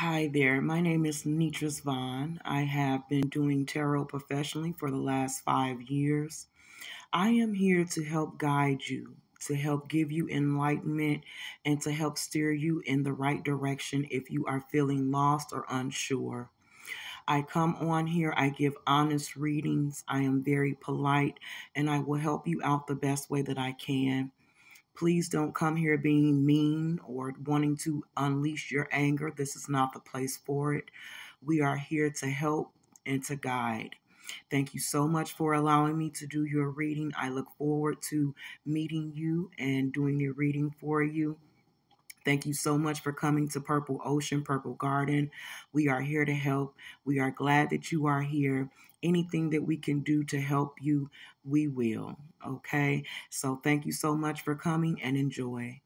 Hi there, my name is Netris Vonne. I have been doing tarot professionally for the last five years. I am here to help guide you, to help give you enlightenment, and to help steer you in the right direction if you are feeling lost or unsure. I come on here, I give honest readings, I am very polite, and I will help you out the best way that I can. Please don't come here being mean or wanting to unleash your anger. This is not the place for it. We are here to help and to guide. Thank you so much for allowing me to do your reading. I look forward to meeting you and doing your reading for you. Thank you so much for coming to Purple Ocean, Purple Garden. We are here to help. We are glad that you are here. Anything that we can do to help you, we will. Okay. So thank you so much for coming and enjoy.